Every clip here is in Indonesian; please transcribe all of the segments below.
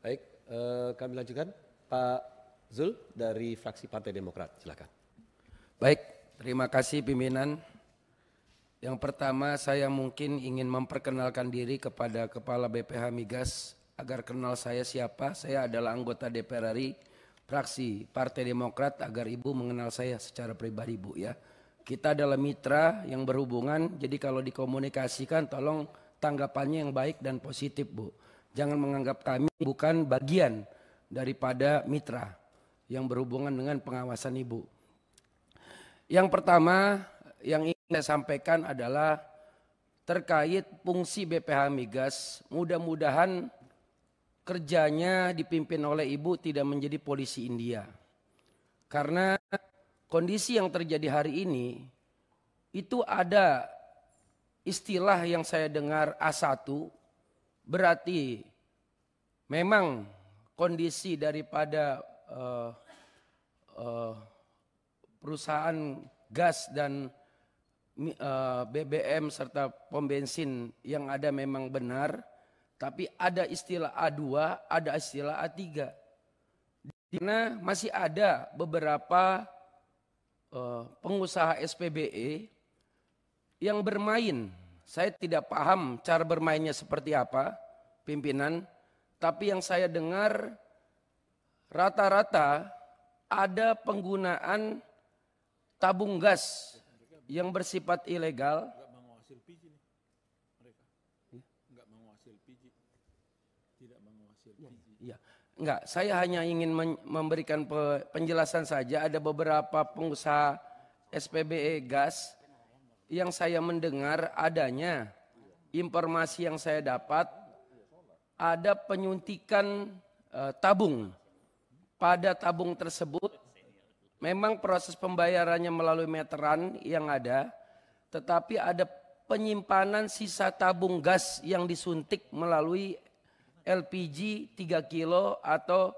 Baik, eh, kami lanjutkan Pak Zul dari fraksi Partai Demokrat, silakan. Baik, terima kasih pimpinan. Yang pertama saya mungkin ingin memperkenalkan diri kepada Kepala BPH Migas agar kenal saya siapa. Saya adalah anggota DPR RI fraksi Partai Demokrat agar Ibu mengenal saya secara pribadi Bu ya. Kita adalah mitra yang berhubungan, jadi kalau dikomunikasikan tolong tanggapannya yang baik dan positif Bu. Jangan menganggap kami bukan bagian daripada mitra yang berhubungan dengan pengawasan Ibu. Yang pertama yang ingin saya sampaikan adalah terkait fungsi BPH Migas. Mudah-mudahan kerjanya dipimpin oleh Ibu tidak menjadi polisi India. Karena kondisi yang terjadi hari ini itu ada istilah yang saya dengar A1 berarti memang kondisi daripada uh, uh, perusahaan gas dan uh, eh, BBM serta pom bensin yang ada memang benar, tapi ada istilah A2, ada istilah A3. Karena masih ada beberapa uh, pengusaha SPBE yang bermain. Saya tidak paham cara bermainnya seperti apa, pimpinan. Tapi yang saya dengar rata-rata ada penggunaan tabung gas yang bersifat ilegal. Enggak, saya hanya ingin memberikan penjelasan saja. Ada beberapa pengusaha SPBE gas yang saya mendengar adanya informasi yang saya dapat ada penyuntikan uh, tabung. Pada tabung tersebut memang proses pembayarannya melalui meteran yang ada, tetapi ada penyimpanan sisa tabung gas yang disuntik melalui LPG 3 kilo atau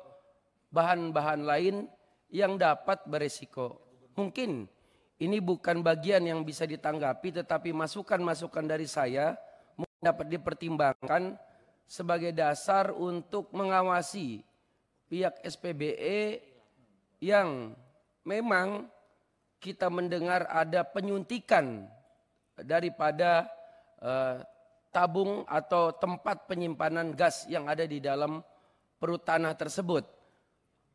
bahan-bahan lain yang dapat beresiko. Mungkin ini bukan bagian yang bisa ditanggapi tetapi masukan-masukan dari saya dapat dipertimbangkan sebagai dasar untuk mengawasi pihak SPBE yang memang kita mendengar ada penyuntikan daripada uh, tabung atau tempat penyimpanan gas yang ada di dalam perut tanah tersebut.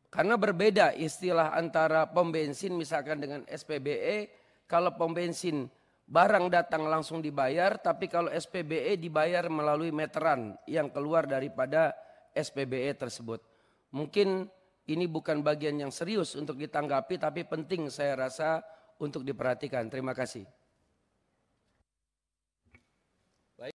Karena berbeda istilah antara pom bensin misalkan dengan SPBE, kalau pom bensin barang datang langsung dibayar, tapi kalau SPBE dibayar melalui meteran yang keluar daripada SPBE tersebut. Mungkin ini bukan bagian yang serius untuk ditanggapi, tapi penting saya rasa untuk diperhatikan. Terima kasih.